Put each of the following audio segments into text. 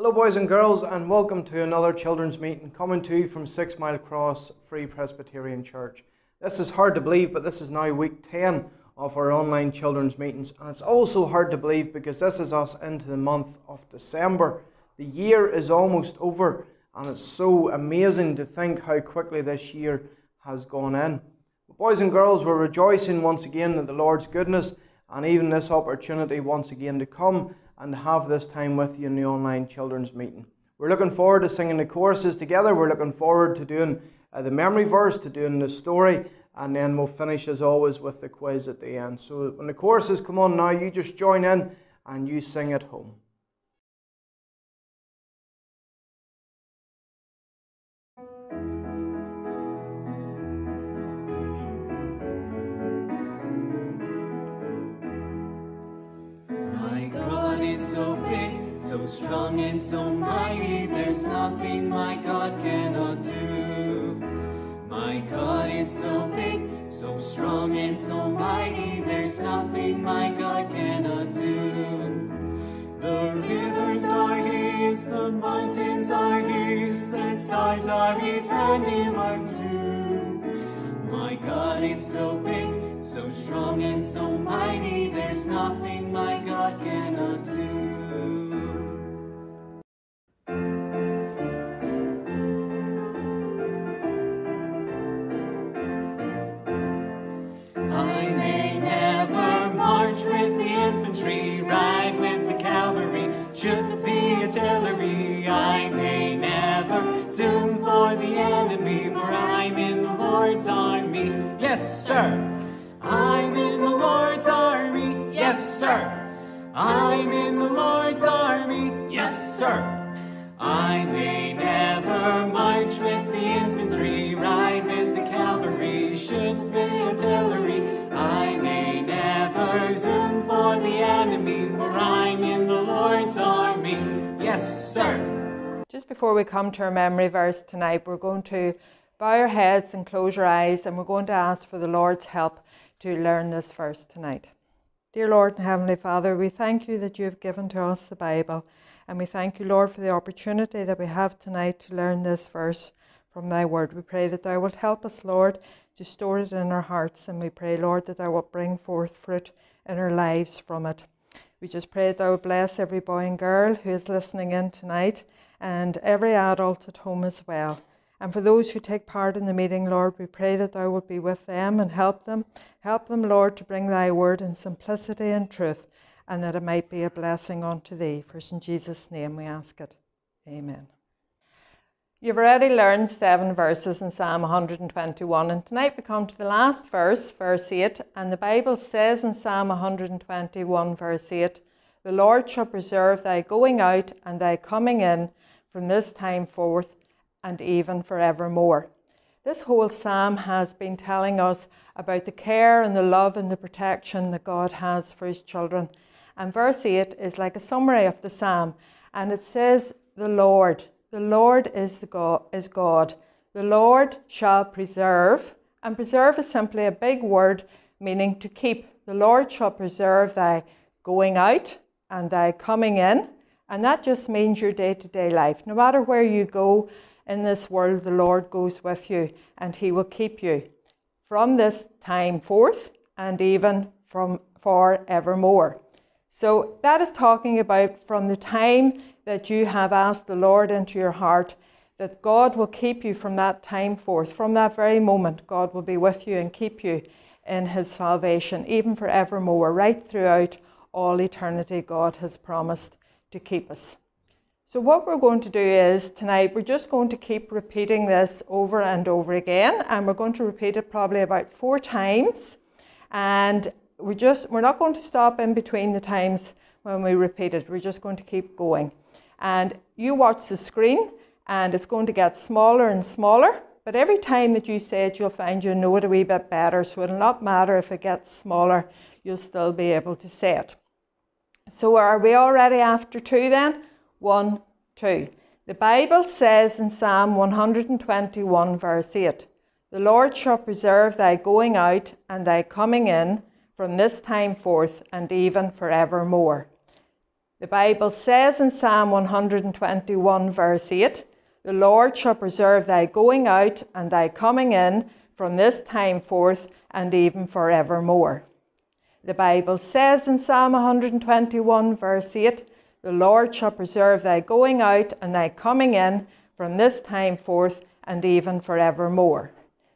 Hello, boys and girls, and welcome to another children's meeting coming to you from Six Mile Cross Free Presbyterian Church. This is hard to believe, but this is now week 10 of our online children's meetings, and it's also hard to believe because this is us into the month of December. The year is almost over, and it's so amazing to think how quickly this year has gone in. Boys and girls, we're rejoicing once again at the Lord's goodness and even this opportunity once again to come and have this time with you in the online children's meeting. We're looking forward to singing the choruses together. We're looking forward to doing uh, the memory verse, to doing the story, and then we'll finish as always with the quiz at the end. So when the choruses come on now, you just join in and you sing at home. Strong and so mighty, there's nothing my God cannot do. My God is so big, so strong and so mighty, there's nothing my God cannot do. The rivers are His, the mountains are His, the stars are His handiwork too. My God is so big, so strong and so mighty, there's nothing my God cannot do. I may never zoom for the enemy, for I'm in the Lord's army. Yes, sir. I'm in the Lord's army. Yes, sir. I'm in the Lord's army. Yes, sir. I may never march with the infantry, ride with the cavalry, shoot the artillery. I may never zoom for the enemy, before we come to our memory verse tonight, we're going to bow our heads and close our eyes and we're going to ask for the Lord's help to learn this verse tonight. Dear Lord and Heavenly Father, we thank you that you have given to us the Bible. And we thank you, Lord, for the opportunity that we have tonight to learn this verse from thy word. We pray that thou wilt help us, Lord, to store it in our hearts. And we pray, Lord, that thou wilt bring forth fruit in our lives from it. We just pray that thou bless every boy and girl who is listening in tonight and every adult at home as well. And for those who take part in the meeting, Lord, we pray that Thou wilt be with them and help them. Help them, Lord, to bring Thy word in simplicity and truth, and that it might be a blessing unto Thee. For in Jesus' name we ask it. Amen. You've already learned seven verses in Psalm 121, and tonight we come to the last verse, verse 8. And the Bible says in Psalm 121, verse 8, The Lord shall preserve thy going out and thy coming in from this time forth and even forevermore. This whole psalm has been telling us about the care and the love and the protection that God has for his children. And verse 8 is like a summary of the psalm, and it says, The Lord, the Lord is, the God, is God. The Lord shall preserve, and preserve is simply a big word meaning to keep. The Lord shall preserve thy going out and thy coming in and that just means your day to day life. No matter where you go in this world, the Lord goes with you and He will keep you from this time forth and even from forevermore. So that is talking about from the time that you have asked the Lord into your heart that God will keep you from that time forth. From that very moment, God will be with you and keep you in His salvation, even forevermore, right throughout all eternity, God has promised to keep us. So, what we're going to do is tonight, we're just going to keep repeating this over and over again, and we're going to repeat it probably about four times. And we're just we're not going to stop in between the times when we repeat it. We're just going to keep going. And you watch the screen, and it's going to get smaller and smaller. But every time that you say it, you'll find you know it a wee bit better. So it'll not matter if it gets smaller, you'll still be able to say it. So are we already after two then? One, two. The Bible says in Psalm 121, verse 8, The Lord shall preserve thy going out and thy coming in from this time forth and even forevermore. The Bible says in Psalm 121, verse 8, The Lord shall preserve thy going out and thy coming in from this time forth and even forevermore. The Bible says in Psalm 121, verse 8, The Lord shall preserve thy going out and thy coming in from this time forth and even forevermore.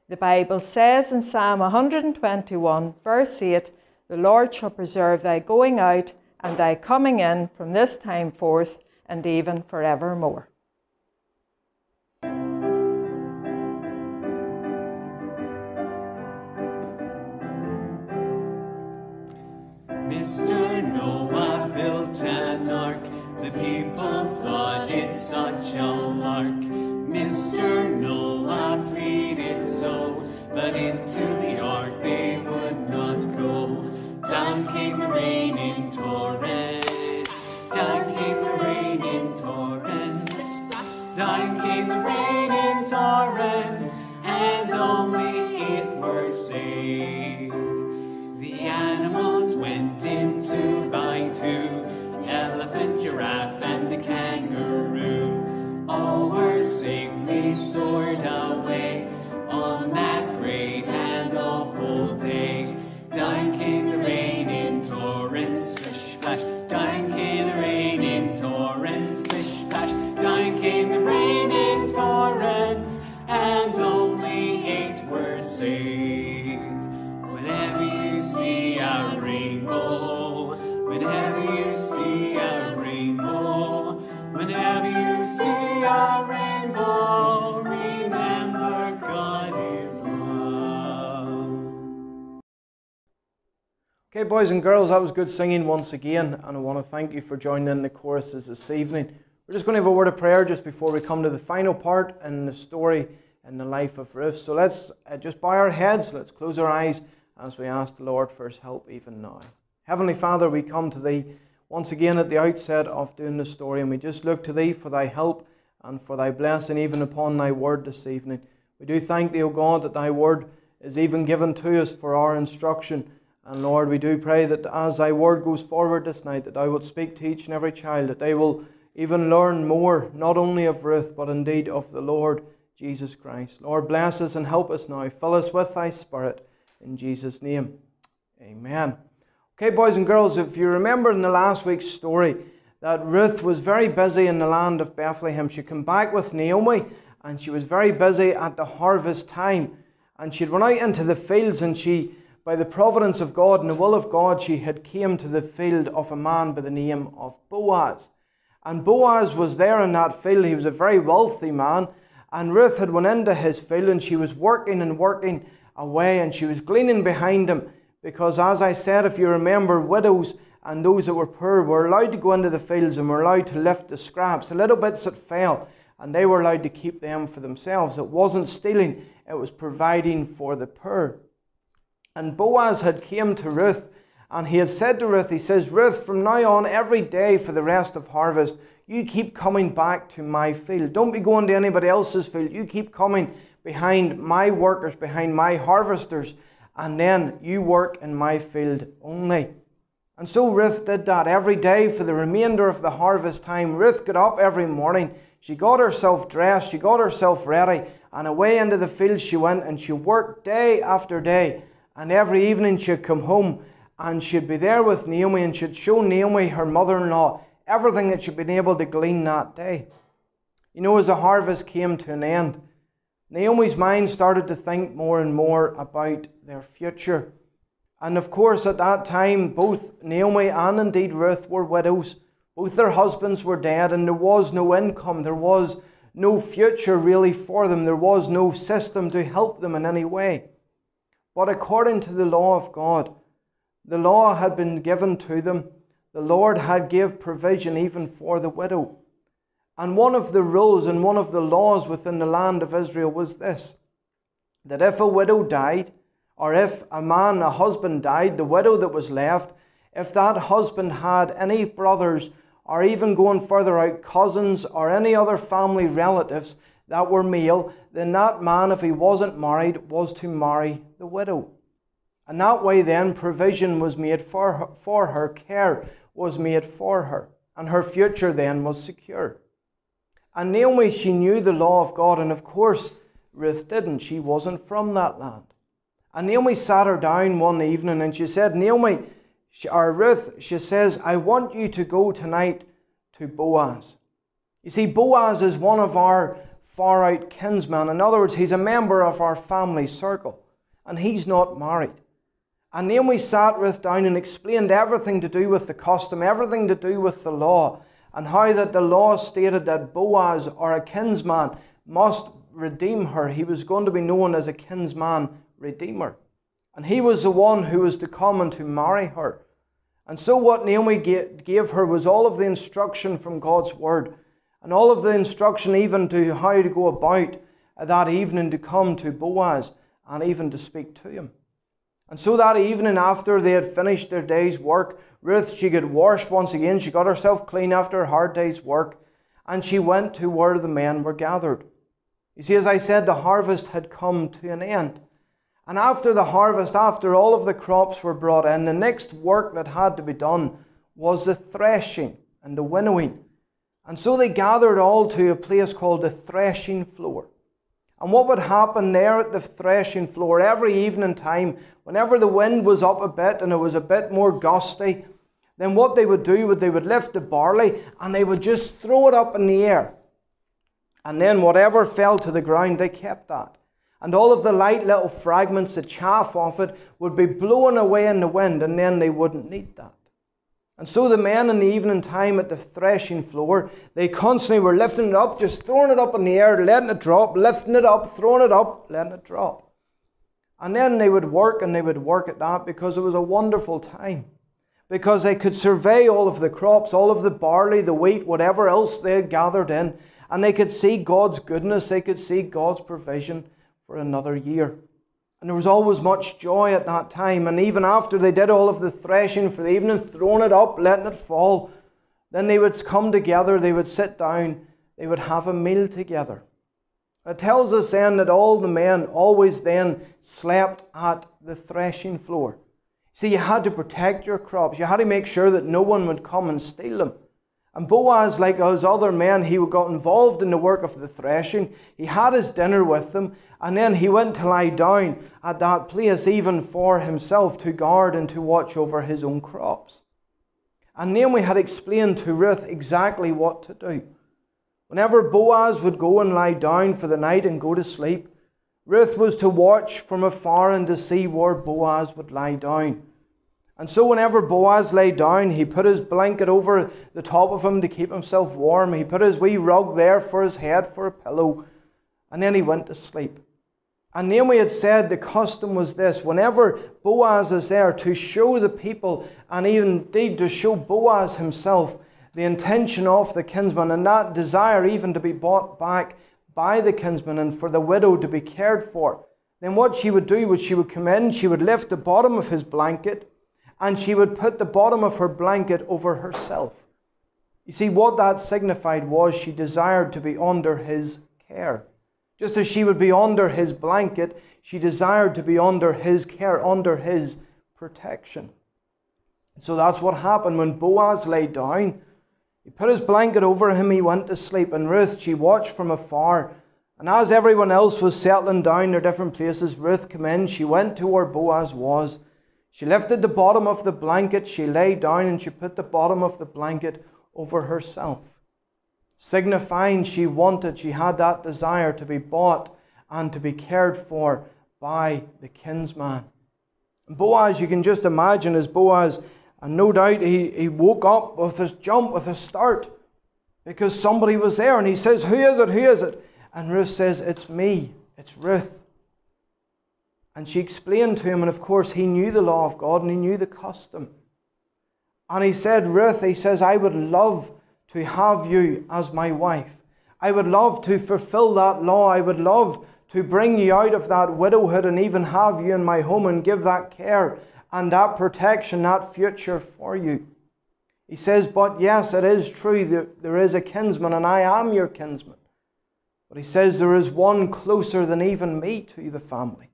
The Bible says in Psalm 121, verse 8, The Lord shall preserve thy going out and thy coming in from this time forth and even forevermore. Mr. Noah built an ark. The people thought it such a lark. Mr. Noah pleaded so, but into the ark they would not go. Down came the rain in torrents. Down came the rain in torrents. Down came the rain in torrents, and only elephant, giraffe, and the kangaroo. All were safely stored away Okay, boys and girls, that was good singing once again, and I want to thank you for joining in the choruses this evening. We're just going to have a word of prayer just before we come to the final part in the story in the life of Ruth. So let's uh, just bow our heads, let's close our eyes as we ask the Lord for his help even now. Heavenly Father, we come to thee once again at the outset of doing the story, and we just look to thee for thy help and for thy blessing even upon thy word this evening. We do thank thee, O God, that thy word is even given to us for our instruction. And Lord, we do pray that as thy word goes forward this night, that thou wilt speak to each and every child, that they will even learn more, not only of Ruth, but indeed of the Lord Jesus Christ. Lord, bless us and help us now. Fill us with thy Spirit. In Jesus' name, amen. Okay, boys and girls, if you remember in the last week's story, that Ruth was very busy in the land of Bethlehem. She came back with Naomi and she was very busy at the harvest time. And she'd run out into the fields and she, by the providence of God and the will of God, she had came to the field of a man by the name of Boaz. And Boaz was there in that field. He was a very wealthy man. And Ruth had went into his field and she was working and working away and she was gleaning behind him. Because as I said, if you remember, widows and those that were poor were allowed to go into the fields and were allowed to lift the scraps, the little bits that fell, and they were allowed to keep them for themselves. It wasn't stealing, it was providing for the poor. And Boaz had came to Ruth and he had said to Ruth, he says, Ruth, from now on, every day for the rest of harvest, you keep coming back to my field. Don't be going to anybody else's field. You keep coming behind my workers, behind my harvesters, and then you work in my field only. And so Ruth did that every day for the remainder of the harvest time. Ruth got up every morning. She got herself dressed, she got herself ready, and away into the field she went and she worked day after day. And every evening she'd come home and she'd be there with Naomi and she'd show Naomi, her mother in law, everything that she'd been able to glean that day. You know, as the harvest came to an end, Naomi's mind started to think more and more about their future. And of course, at that time, both Naomi and indeed Ruth were widows. Both their husbands were dead, and there was no income. There was no future really for them. There was no system to help them in any way. But according to the law of God, the law had been given to them. The Lord had give provision even for the widow. And one of the rules and one of the laws within the land of Israel was this that if a widow died, or if a man, a husband died, the widow that was left, if that husband had any brothers, or even going further out, cousins, or any other family relatives that were male, then that man, if he wasn't married, was to marry the widow. And that way, then, provision was made for her, for her, care was made for her. and her future then was secure. And Naomi, she knew the law of God, and of course, Ruth didn't. She wasn't from that land. And Naomi sat her down one evening and she said, Naomi, she, or Ruth, she says, I want you to go tonight to Boaz. You see, Boaz is one of our far out kinsman. In other words, he's a member of our family circle, and he's not married. And Naomi sat with down and explained everything to do with the custom, everything to do with the law, and how that the law stated that Boaz, or a kinsman, must redeem her. He was going to be known as a kinsman redeemer. And he was the one who was to come and to marry her. And so, what Naomi gave her was all of the instruction from God's word, and all of the instruction even to how to go about that evening to come to Boaz and even to speak to him. And so that evening, after they had finished their day's work, Ruth, she got washed once again. She got herself clean after a hard day's work, and she went to where the men were gathered. You see, as I said, the harvest had come to an end. And after the harvest, after all of the crops were brought in, the next work that had to be done was the threshing and the winnowing. And so they gathered all to a place called the threshing floor. And what would happen there at the threshing floor every evening time, whenever the wind was up a bit and it was a bit more gusty, then what they would do was they would lift the barley and they would just throw it up in the air. And then whatever fell to the ground, they kept that. And all of the light little fragments, the chaff off it, would be blown away in the wind, and then they wouldn't need that. And so the men in the evening time at the threshing floor, they constantly were lifting it up, just throwing it up in the air, letting it drop, lifting it up, throwing it up, letting it drop. And then they would work and they would work at that because it was a wonderful time. Because they could survey all of the crops, all of the barley, the wheat, whatever else they had gathered in, and they could see God's goodness, they could see God's provision for another year. And there was always much joy at that time. And even after they did all of the threshing for the evening, throwing it up, letting it fall, then they would come together, they would sit down, they would have a meal together. It tells us then that all the men always then slept at the threshing floor. See, you had to protect your crops. You had to make sure that no one would come and steal them. And Boaz, like his other men, he got involved in the work of the threshing. He had his dinner with them, and then he went to lie down at that place, even for himself, to guard and to watch over his own crops. And Naomi had explained to Ruth exactly what to do. Whenever Boaz would go and lie down for the night and go to sleep, Ruth was to watch from afar and to see where Boaz would lie down. And so, whenever Boaz lay down, he put his blanket over the top of him to keep himself warm. He put his wee rug there for his head for a pillow. And then he went to sleep. And Naomi had said the custom was this whenever Boaz is there to show the people, and even indeed to show Boaz himself, the intention of the kinsman, and that desire even to be bought back by the kinsman and for the widow to be cared for, then what she would do was she would come in, she would lift the bottom of his blanket, and she would put the bottom of her blanket over herself. You see, what that signified was she desired to be under his care. Just as she would be under his blanket, she desired to be under his care, under his protection. So that's what happened when Boaz lay down. He put his blanket over him, he went to sleep, and Ruth, she watched from afar. And as everyone else was settling down their different places, Ruth came in. She went to where Boaz was. She lifted the bottom of the blanket, she lay down, and she put the bottom of the blanket over herself, signifying she wanted, she had that desire to be bought and to be cared for by the kinsman. Boaz, you can just imagine as Boaz, and no doubt he, he woke up with a jump, with a start, because somebody was there, and he says, Who is it? Who is it? And Ruth says, It's me, it's Ruth. And she explained to him, and of course, he knew the law of God and he knew the custom. And he said, Ruth, he says, I would love to have you as my wife. I would love to fulfill that law. I would love to bring you out of that widowhood and even have you in my home and give that care and that protection, that future for you. He says, But yes, it is true that there is a kinsman, and I am your kinsman. But he says, There is one closer than even me to the family.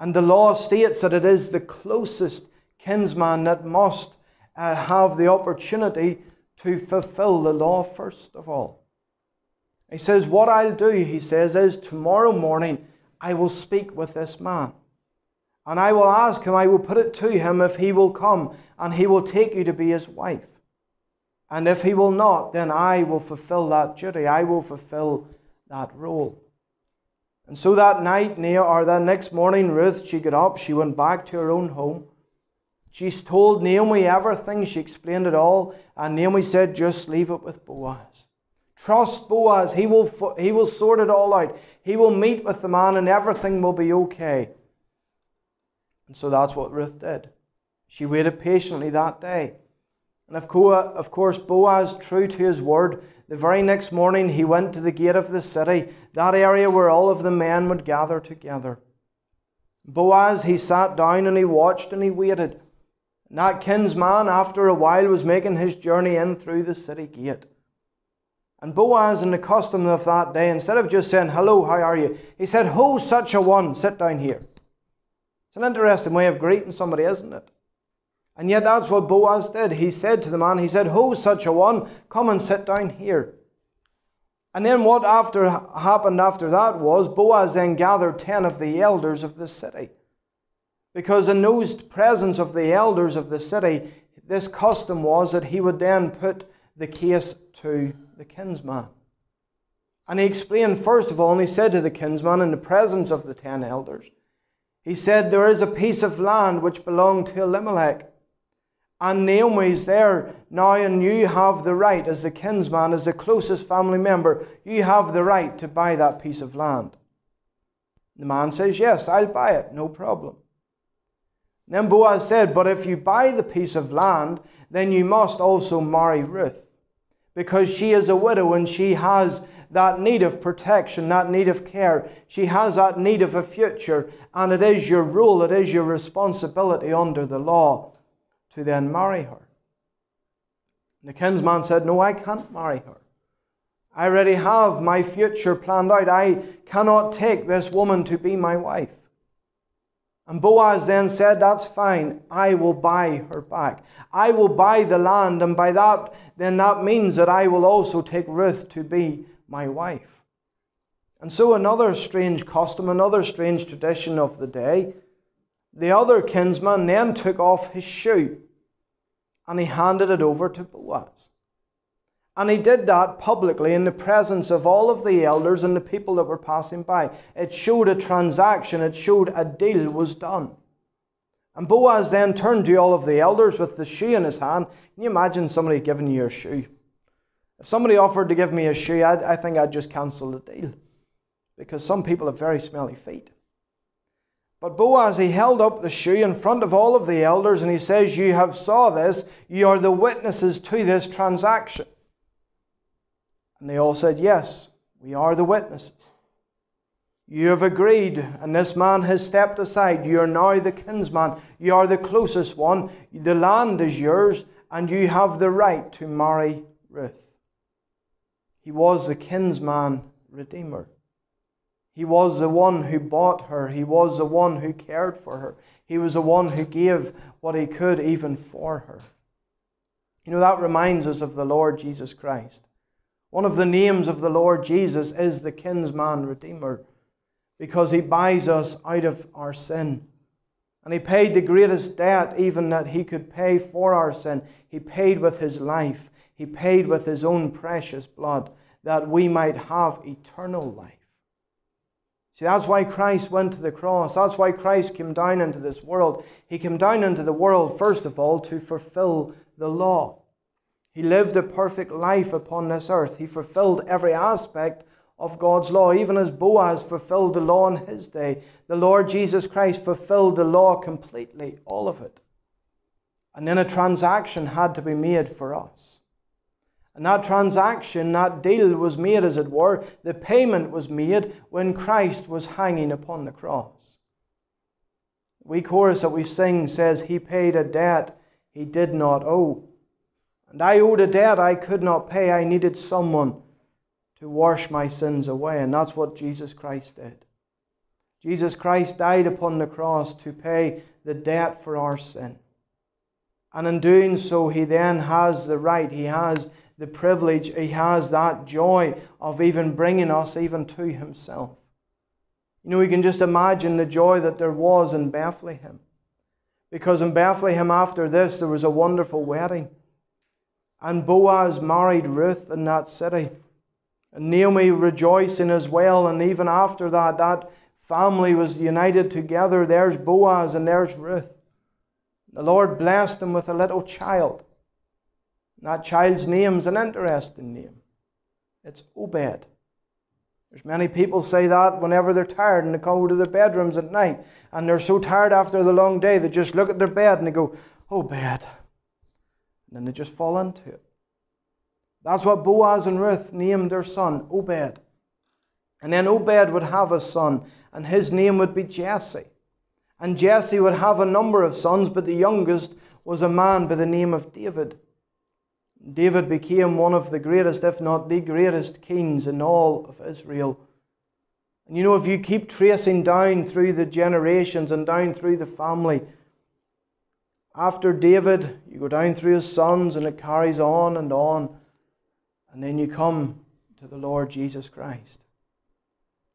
And the law states that it is the closest kinsman that must uh, have the opportunity to fulfill the law first of all. He says, What I'll do, he says, is tomorrow morning I will speak with this man. And I will ask him, I will put it to him if he will come, and he will take you to be his wife. And if he will not, then I will fulfill that duty. I will fulfill that role. And so that night, or that next morning, Ruth, she got up, she went back to her own home. She told Naomi everything, she explained it all, and Naomi said, just leave it with Boaz. Trust Boaz, he will, he will sort it all out. He will meet with the man, and everything will be okay. And so that's what Ruth did. She waited patiently that day. And of course, Boaz, true to his word, the very next morning he went to the gate of the city, that area where all of the men would gather together. Boaz, he sat down and he watched and he waited. And that kinsman, after a while, was making his journey in through the city gate. And Boaz, in the custom of that day, instead of just saying, Hello, how are you? He said, Ho, such a one, sit down here. It's an interesting way of greeting somebody, isn't it? And yet that's what Boaz did. He said to the man, he said, Who's such a one? Come and sit down here. And then what after happened after that was Boaz then gathered ten of the elders of the city. Because in those presence of the elders of the city, this custom was that he would then put the case to the kinsman. And he explained first of all, and he said to the kinsman in the presence of the ten elders, he said, There is a piece of land which belonged to Elimelech and Naomi's there now, and you have the right, as the kinsman, as the closest family member, you have the right to buy that piece of land. The man says, Yes, I'll buy it, no problem. Then Boaz said, But if you buy the piece of land, then you must also marry Ruth, because she is a widow and she has that need of protection, that need of care. She has that need of a future, and it is your rule, it is your responsibility under the law to then marry her. And the kinsman said, No, I can't marry her. I already have my future planned out. I cannot take this woman to be my wife. And Boaz then said, That's fine. I will buy her back. I will buy the land, and by that, then that means that I will also take Ruth to be my wife. And so, another strange custom, another strange tradition of the day the other kinsman then took off his shoe and he handed it over to Boaz. And he did that publicly in the presence of all of the elders and the people that were passing by. It showed a transaction, it showed a deal was done. And Boaz then turned to all of the elders with the shoe in his hand. Can you imagine somebody giving you a shoe? If somebody offered to give me a shoe, I'd, I think I'd just cancel the deal. Because some people have very smelly feet. But Boaz, he held up the shoe in front of all of the elders and he says, You have saw this, you are the witnesses to this transaction. And they all said, Yes, we are the witnesses. You have agreed, and this man has stepped aside. You are now the kinsman. You are the closest one. The land is yours, and you have the right to marry Ruth. He was the kinsman redeemer. He was the one who bought her. He was the one who cared for her. He was the one who gave what he could even for her. You know, that reminds us of the Lord Jesus Christ. One of the names of the Lord Jesus is the kinsman redeemer because he buys us out of our sin. And he paid the greatest debt even that he could pay for our sin. He paid with his life, he paid with his own precious blood that we might have eternal life. See, that's why Christ went to the cross. That's why Christ came down into this world. He came down into the world, first of all, to fulfill the law. He lived a perfect life upon this earth. He fulfilled every aspect of God's law, even as Boaz fulfilled the law in his day. The Lord Jesus Christ fulfilled the law completely, all of it. And then a transaction had to be made for us. And that transaction, that deal was made, as it were, the payment was made when Christ was hanging upon the cross. We chorus that we sing says, He paid a debt he did not owe. And I owed a debt I could not pay. I needed someone to wash my sins away. And that's what Jesus Christ did. Jesus Christ died upon the cross to pay the debt for our sin. And in doing so, he then has the right, he has the privilege, he has that joy of even bringing us even to himself. You know, we can just imagine the joy that there was in Bethlehem. Because in Bethlehem, after this, there was a wonderful wedding. And Boaz married Ruth in that city. And Naomi rejoicing as well. And even after that, that family was united together. There's Boaz and there's Ruth. The Lord blessed them with a little child. That child's name's an interesting name. It's oh Obed. There's many people say that whenever they're tired and they come to their bedrooms at night and they're so tired after the long day they just look at their bed and they go, oh, Obed. And then they just fall into it. That's what Boaz and Ruth named their son, oh Obed. And then Obed would have a son, and his name would be Jesse. And Jesse would have a number of sons, but the youngest was a man by the name of David. David became one of the greatest, if not the greatest, kings in all of Israel. And you know, if you keep tracing down through the generations and down through the family, after David, you go down through his sons and it carries on and on. And then you come to the Lord Jesus Christ.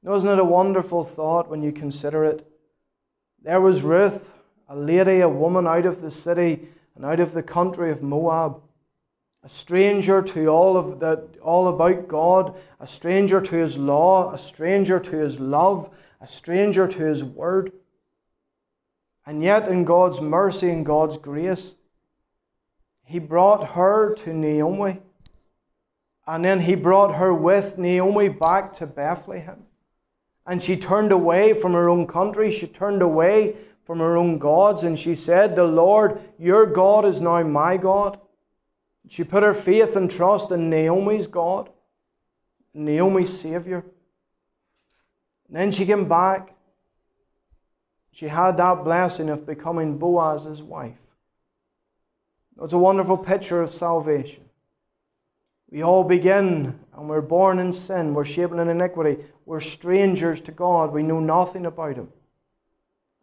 Now, Isn't it a wonderful thought when you consider it? There was Ruth, a lady, a woman out of the city and out of the country of Moab a stranger to all of that all about God, a stranger to his law, a stranger to his love, a stranger to his word. And yet in God's mercy and God's grace, he brought her to Naomi. And then he brought her with Naomi back to Bethlehem. And she turned away from her own country. She turned away from her own gods. And she said, The Lord, your God, is now my God. She put her faith and trust in Naomi's God, Naomi's Saviour. And then she came back. She had that blessing of becoming Boaz's wife. It's a wonderful picture of salvation. We all begin and we're born in sin, we're shaped in iniquity, we're strangers to God, we know nothing about Him.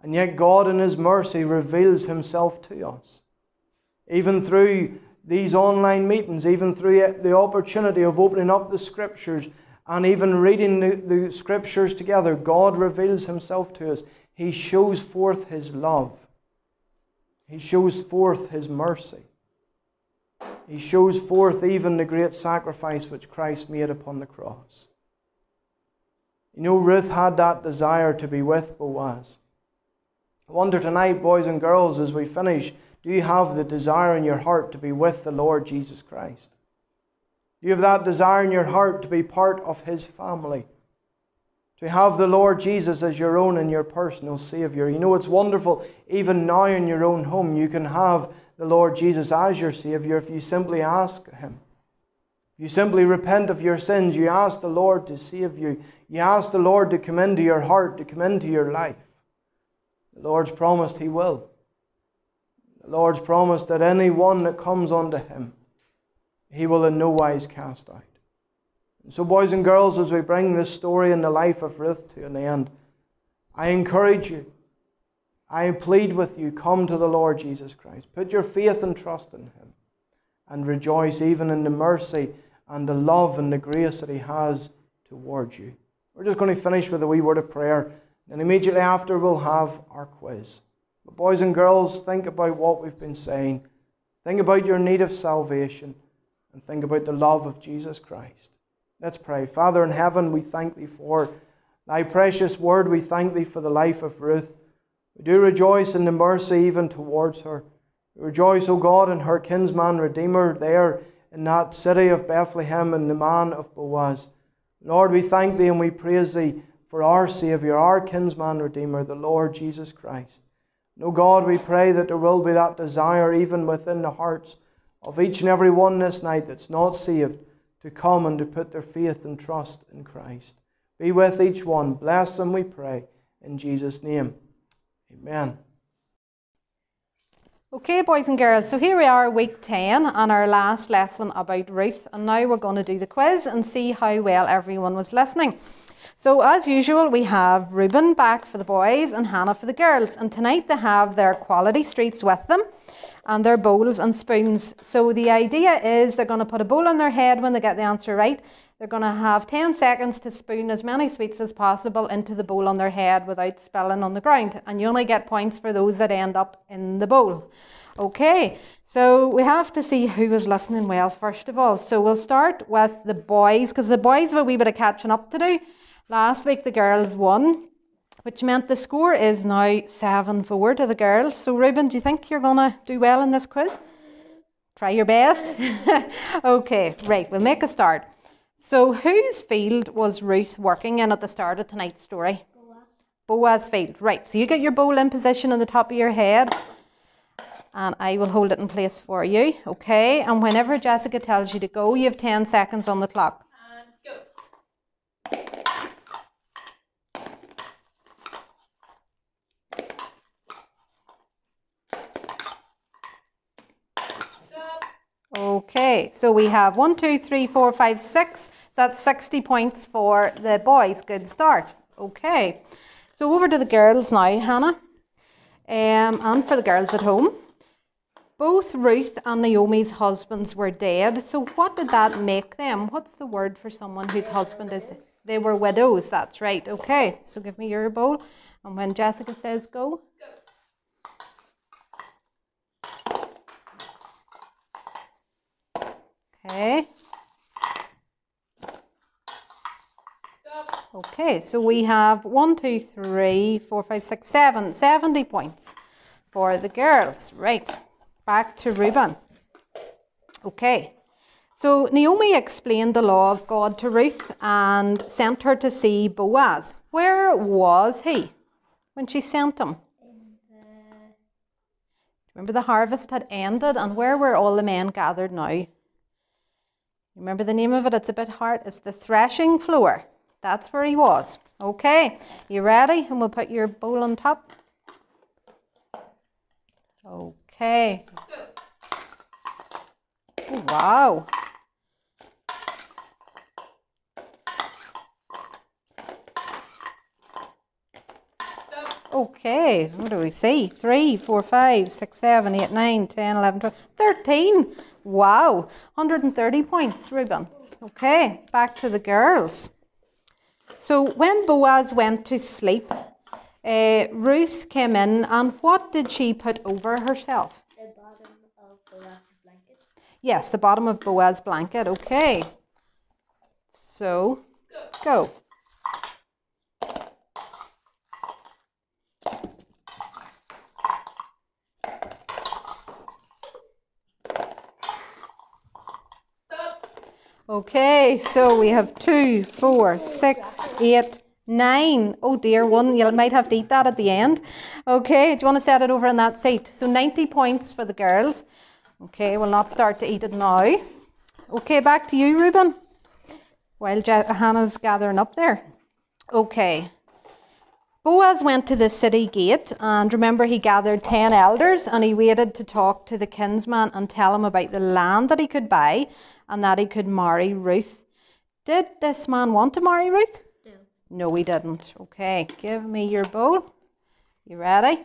And yet, God, in His mercy, reveals Himself to us. Even through these online meetings, even through the opportunity of opening up the scriptures and even reading the, the, scriptures together, God reveals himself to us. He shows forth his love, he shows forth his mercy. He shows forth even the great sacrifice which Christ made upon the cross. You know, Ruth had that desire to be with Boaz. I wonder tonight, boys and girls, as we finish, do you have the desire in your heart to be with the Lord Jesus Christ? Do you have that desire in your heart to be part of His family? To have the Lord Jesus as your own and your personal Savior. You know, it's wonderful, even now in your own home, you can have the Lord Jesus as your Savior if you simply ask Him. If you simply repent of your sins, you ask the Lord to save you. You ask the Lord to come into your heart, to come into your life. The Lord's promised He will. The Lord's promised that any one that comes unto him, he will in no wise cast out. And so, boys and girls, as we bring this story in the life of Ruth to an end, I encourage you, I plead with you, come to the Lord Jesus Christ. Put your faith and trust in him and rejoice even in the mercy and the love and the grace that he has towards you. We're just going to finish with a wee word of prayer, and immediately after, we'll have our quiz. But, boys and girls, think about what we've been saying. Think about your need of salvation and think about the love of Jesus Christ. Let's pray. Father in heaven, we thank thee for thy precious word. We thank thee for the life of Ruth. We do rejoice in the mercy even towards her. We rejoice, O God, in her kinsman Redeemer there in that city of Bethlehem and the man of Boaz. Lord, we thank thee and we praise thee for our Saviour, our kinsman Redeemer, the Lord Jesus Christ. No, God, we pray that there will be that desire even within the hearts of each and every one this night that's not saved to come and to put their faith and trust in Christ. Be with each one. Bless them, we pray. In Jesus' name. Amen. Okay, boys and girls, so here we are, week 10, and our last lesson about Ruth. And now we're going to do the quiz and see how well everyone was listening. So, as usual, we have Reuben back for the boys and Hannah for the girls. And tonight they have their quality streets with them and their bowls and spoons. So, the idea is they're going to put a bowl on their head when they get the answer right. They're going to have 10 seconds to spoon as many sweets as possible into the bowl on their head without spilling on the ground. And you only get points for those that end up in the bowl. Okay, so we have to see who is listening well first of all. So we'll start with the boys because the boys have a wee bit of catching up to do. Last week the girls won, which meant the score is now 7 4 to the girls. So, Reuben, do you think you're going to do well in this quiz? Try your best. okay, right, we'll make a start. So, whose field was Ruth working in at the start of tonight's story? Boaz. Boaz field, right. So, you get your bowl in position on the top of your head, and I will hold it in place for you, okay? And whenever Jessica tells you to go, you have 10 seconds on the clock. Okay, so we have one, two, three, four, five, six. That's 60 points for the boys. Good start. Okay, so over to the girls now, Hannah. Um, and for the girls at home. Both Ruth and Naomi's husbands were dead. So what did that make them? What's the word for someone whose husband is? They were widows. That's right. Okay, so give me your bowl. And when Jessica says go. Okay. Okay, so we have one, two, three, four, five, six, seven, 70 points for the girls. Right, back to Reuben. Okay, so Naomi explained the law of God to Ruth and sent her to see Boaz. Where was he when she sent him? Remember, the harvest had ended, and where were all the men gathered now? Remember the name of it? It's a bit hard. It's the threshing floor. That's where he was. Okay, you ready? And we'll put your bowl on top. Okay. Oh, wow. Okay, what do we see? 3, 4, 5, 6, 7, 8, 9, 10, 11, 12, 13. Wow, 130 points, Reuben. Okay, back to the girls. So when Boaz went to sleep, uh, Ruth came in, and what did she put over herself? The bottom of Boaz's blanket. Yes, the bottom of Boaz's blanket. Okay. So, go. Okay, so we have two, four, six, eight, nine. Oh dear, one, you might have to eat that at the end. Okay, do you want to set it over on that seat? So 90 points for the girls. Okay, we'll not start to eat it now. Okay, back to you, Reuben. While Je- Hannah's gathering up there. Okay. Boaz went to the city gate, and remember, he gathered 10 elders and he waited to talk to the kinsman and tell him about the land that he could buy and that he could marry Ruth. Did this man want to marry Ruth? No. No, he didn't. Okay, give me your bowl. You ready?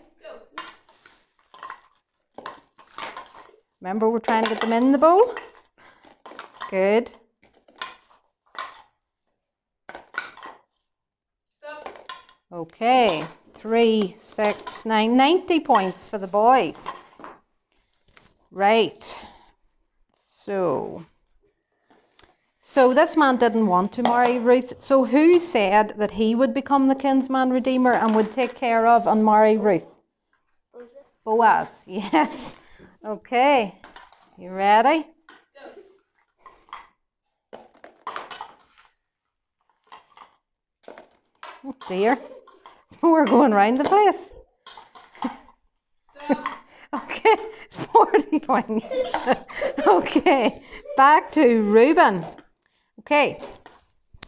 Go. Remember, we're trying to get them in the bowl? Good. Okay, three, six, nine, 90 points for the boys. Right. So, so this man didn't want to marry Ruth. So who said that he would become the kinsman redeemer and would take care of and marry Ruth? Boaz. Yes. Okay. You ready? Oh dear. It's more going round the place. okay, 40 points. okay, back to Reuben. Okay.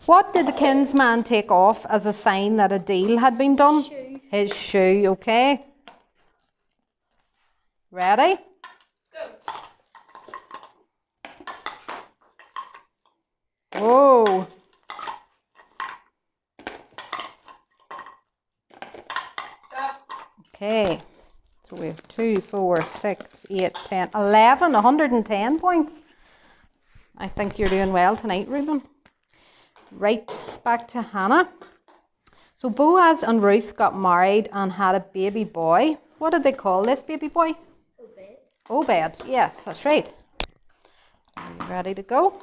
What did the kinsman take off as a sign that a deal had been done? Shoe. His shoe, okay. Ready? Go. Whoa. Stop. Okay. So we have two, four, six, eight, ten, eleven, 110 points. I think you're doing well tonight, Reuben. Right, back to Hannah. So Boaz and Ruth got married and had a baby boy. What did they call this baby boy? Obed. Obed. Yes, that's right. Are you ready to go?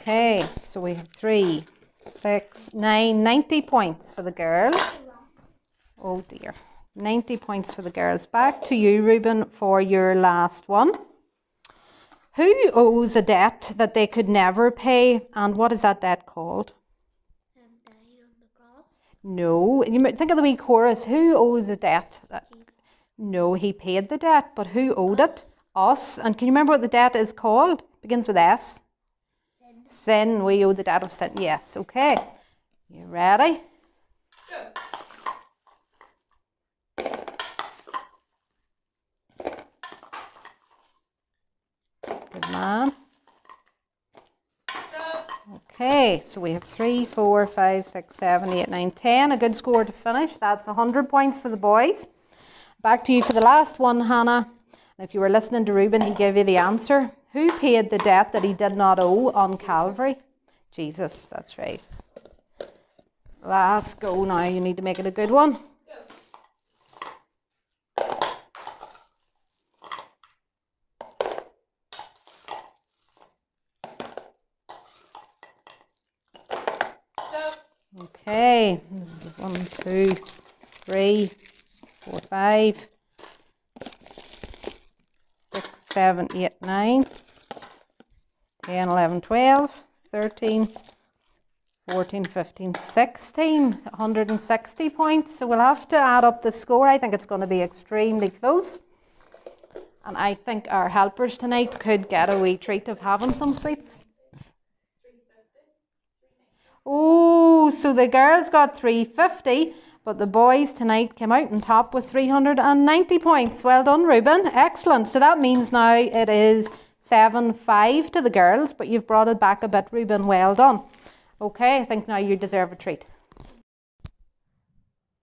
Okay, so we have three, six, nine, 90 points for the girls. Oh dear. 90 points for the girls. Back to you, Reuben, for your last one. Who owes a debt that they could never pay, and what is that debt called? No, you might think of the wee chorus. Who owes a debt? That, no, he paid the debt, but who owed it? Us. And can you remember what the debt is called? Begins with S. Sin. We owe the debt of sin. Yes. Okay. You ready? Good man. Okay, so we have three, four, five, six, seven, eight, nine, ten. A good score to finish. That's 100 points for the boys. Back to you for the last one, Hannah. And if you were listening to Reuben, he gave you the answer. Who paid the debt that he did not owe on Calvary? Jesus, that's right. Last go now. You need to make it a good one. Okay, this is one, two, three, four, five, six, seven, eight, nine, 10, 11, 12, 13, 14, 15, 16, 160 points. So we'll have to add up the score. I think it's going to be extremely close. And I think our helpers tonight could get a wee treat of having some sweets. Oh, so the girls got 350, but the boys tonight came out on top with 390 points. Well done, Reuben. Excellent. So that means now it is 7 5 to the girls, but you've brought it back a bit, Reuben. Well done. Okay, I think now you deserve a treat.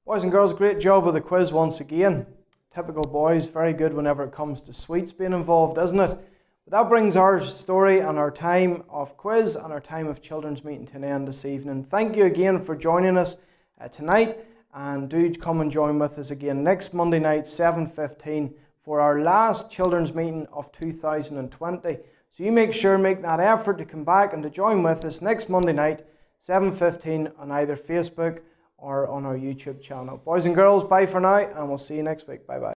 Boys and girls, great job with the quiz once again. Typical boys, very good whenever it comes to sweets being involved, isn't it? But that brings our story and our time of quiz and our time of children's meeting to an end this evening. Thank you again for joining us uh, tonight, and do come and join with us again next Monday night, 7:15, for our last children's meeting of 2020. So you make sure make that effort to come back and to join with us next Monday night, 7:15, on either Facebook or on our YouTube channel. Boys and girls, bye for now, and we'll see you next week. Bye bye.